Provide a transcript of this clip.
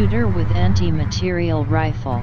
Shooter with anti-material rifle.